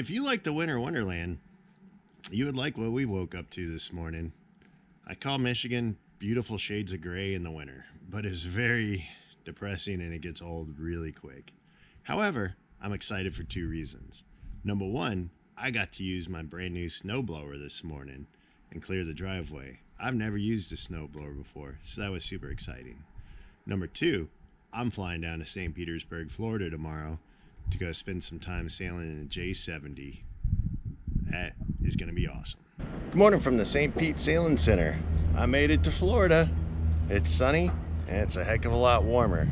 If you like the winter wonderland, you would like what we woke up to this morning. I call Michigan beautiful shades of gray in the winter, but it's very depressing and it gets old really quick. However, I'm excited for two reasons. Number one, I got to use my brand new snowblower this morning and clear the driveway. I've never used a snowblower before, so that was super exciting. Number two, I'm flying down to St. Petersburg, Florida tomorrow to go spend some time sailing in a J70. That is going to be awesome. Good morning from the St. Pete Sailing Center. I made it to Florida. It's sunny and it's a heck of a lot warmer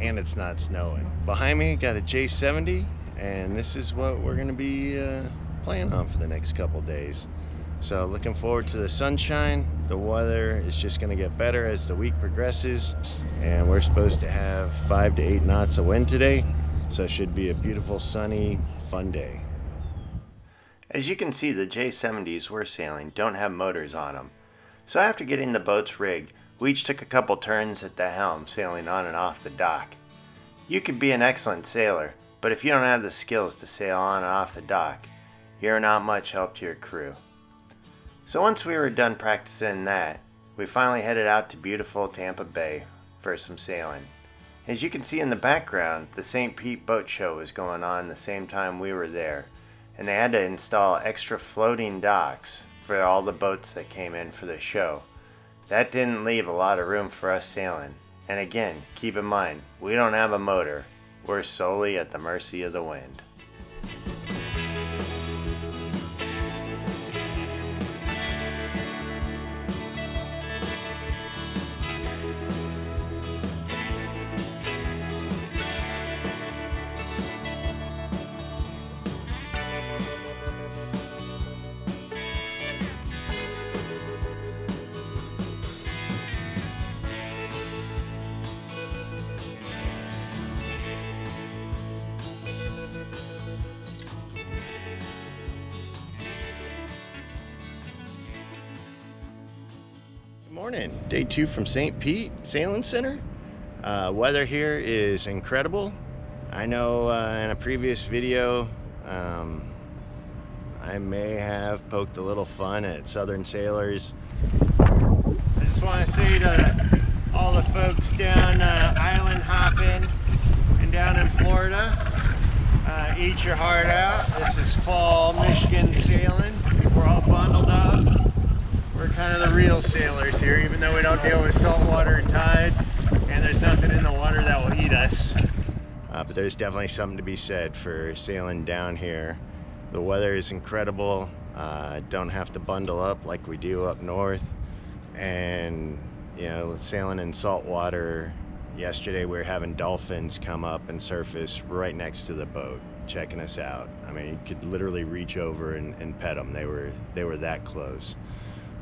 and it's not snowing. Behind me got a J70 and this is what we're going to be uh, playing on for the next couple days. So looking forward to the sunshine. The weather is just going to get better as the week progresses and we're supposed to have five to eight knots of wind today. So it should be a beautiful, sunny, fun day. As you can see, the J70s we're sailing don't have motors on them. So after getting the boats rigged, we each took a couple turns at the helm sailing on and off the dock. You could be an excellent sailor, but if you don't have the skills to sail on and off the dock, you're not much help to your crew. So once we were done practicing that, we finally headed out to beautiful Tampa Bay for some sailing. As you can see in the background, the St. Pete Boat Show was going on the same time we were there, and they had to install extra floating docks for all the boats that came in for the show. That didn't leave a lot of room for us sailing. And again, keep in mind, we don't have a motor. We're solely at the mercy of the wind. Morning. Day two from St. Pete Sailing Center. Uh, weather here is incredible. I know uh, in a previous video um, I may have poked a little fun at Southern sailors. I just want to say to all the folks down uh, island hopping and down in Florida, uh, eat your heart out. This is fall Michigan sailing. We're all bundled up. We're kind of the real sailors here, even though we don't deal with salt water and tide, and there's nothing in the water that will eat us. Uh, but there's definitely something to be said for sailing down here. The weather is incredible. Uh, don't have to bundle up like we do up north. And, you know, sailing in salt water, yesterday we were having dolphins come up and surface right next to the boat checking us out. I mean, you could literally reach over and, and pet them. They were, they were that close.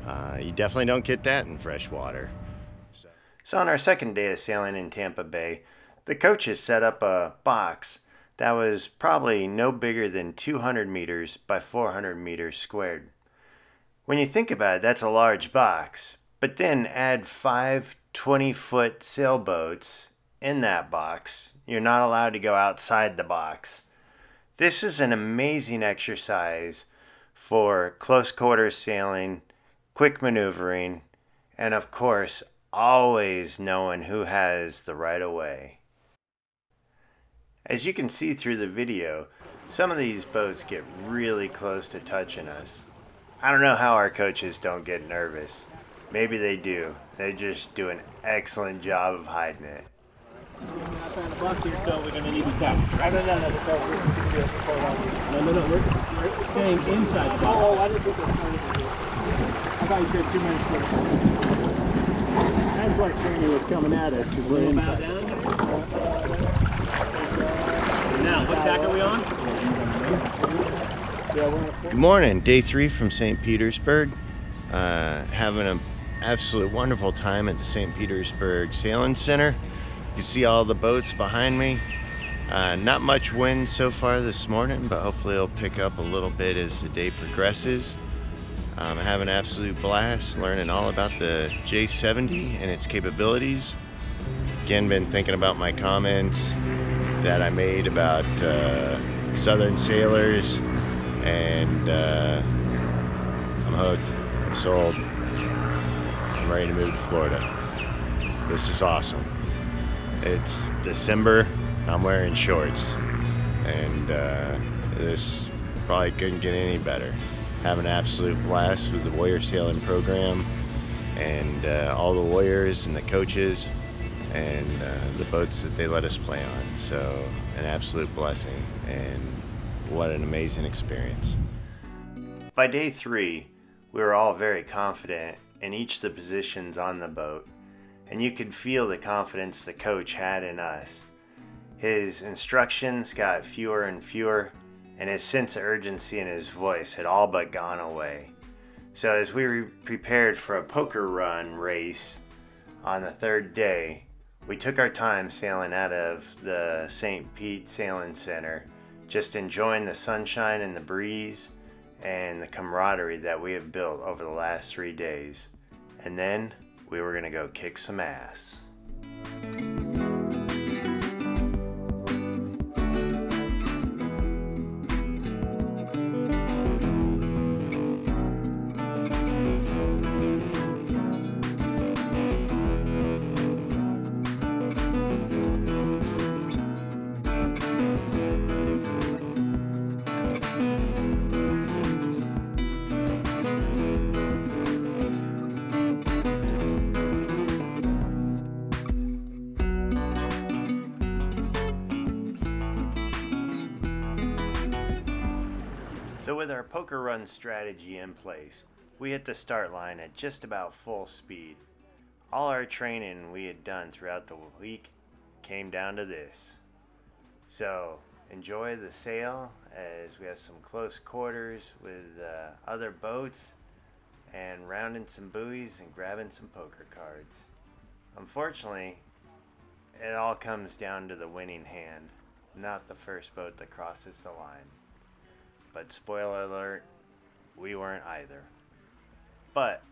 Uh, you definitely don't get that in fresh water. So. so on our second day of sailing in Tampa Bay, the coaches set up a box that was probably no bigger than 200 meters by 400 meters squared. When you think about it, that's a large box, but then add five 20 foot sailboats in that box. You're not allowed to go outside the box. This is an amazing exercise for close quarters sailing quick maneuvering, and of course, always knowing who has the right of way. As you can see through the video, some of these boats get really close to touching us. I don't know how our coaches don't get nervous. Maybe they do. They just do an excellent job of hiding it. So we're gonna need to tap. No, no, no, no, no, no, no, we're, we're staying inside the box. Oh, I didn't think that's I thought you said two minutes That's why Sammy was coming at us, because we're inside. Now, what tack are we on? Good morning, day three from St. Petersburg. Uh, having an absolute wonderful time at the St. Petersburg Sailing Center. You see all the boats behind me. Uh, not much wind so far this morning, but hopefully it'll pick up a little bit as the day progresses. I'm having an absolute blast learning all about the J70 and its capabilities. Again, been thinking about my comments that I made about uh, Southern sailors and uh, I'm hooked. I'm sold. I'm ready to move to Florida. This is awesome. It's December. I'm wearing shorts, and uh, this probably couldn't get any better. Have an absolute blast with the Warrior Sailing program and uh, all the warriors and the coaches and uh, the boats that they let us play on. So, an absolute blessing, and what an amazing experience. By day three, we were all very confident in each of the positions on the boat, and you could feel the confidence the coach had in us. His instructions got fewer and fewer, and his sense of urgency in his voice had all but gone away. So, as we re- prepared for a poker run race on the third day, we took our time sailing out of the St. Pete Sailing Center, just enjoying the sunshine and the breeze and the camaraderie that we have built over the last three days. And then we were going to go kick some ass. So, with our poker run strategy in place, we hit the start line at just about full speed. All our training we had done throughout the week came down to this. So, enjoy the sail as we have some close quarters with uh, other boats and rounding some buoys and grabbing some poker cards. Unfortunately, it all comes down to the winning hand, not the first boat that crosses the line. But spoiler alert, we weren't either. But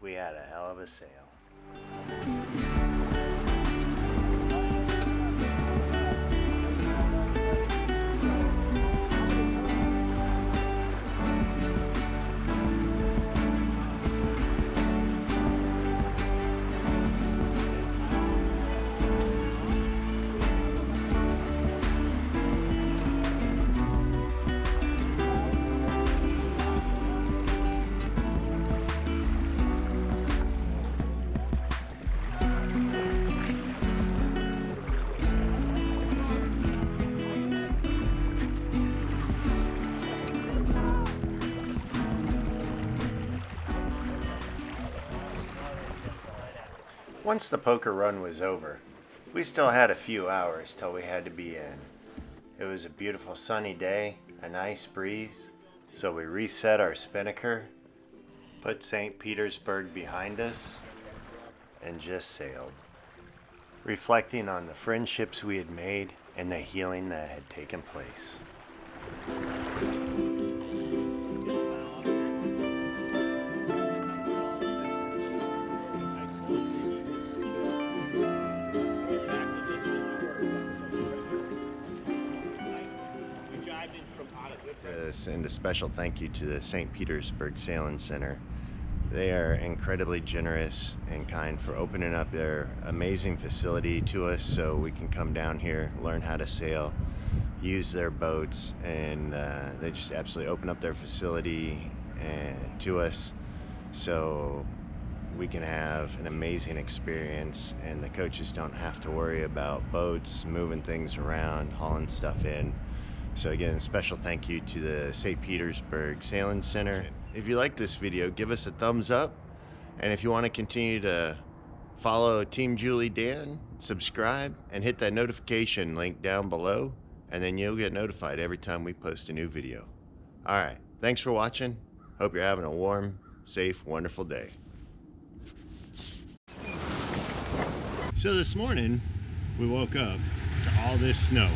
we had a hell of a sail. Once the poker run was over, we still had a few hours till we had to be in. It was a beautiful sunny day, a nice breeze, so we reset our spinnaker, put St. Petersburg behind us, and just sailed, reflecting on the friendships we had made and the healing that had taken place. Send a special thank you to the St. Petersburg Sailing Center. They are incredibly generous and kind for opening up their amazing facility to us so we can come down here, learn how to sail, use their boats, and uh, they just absolutely open up their facility and, to us so we can have an amazing experience and the coaches don't have to worry about boats, moving things around, hauling stuff in. So again, special thank you to the St. Petersburg Sailing Center. If you like this video, give us a thumbs up. And if you want to continue to follow Team Julie Dan, subscribe and hit that notification link down below. And then you'll get notified every time we post a new video. All right. Thanks for watching. Hope you're having a warm, safe, wonderful day. So this morning, we woke up to all this snow.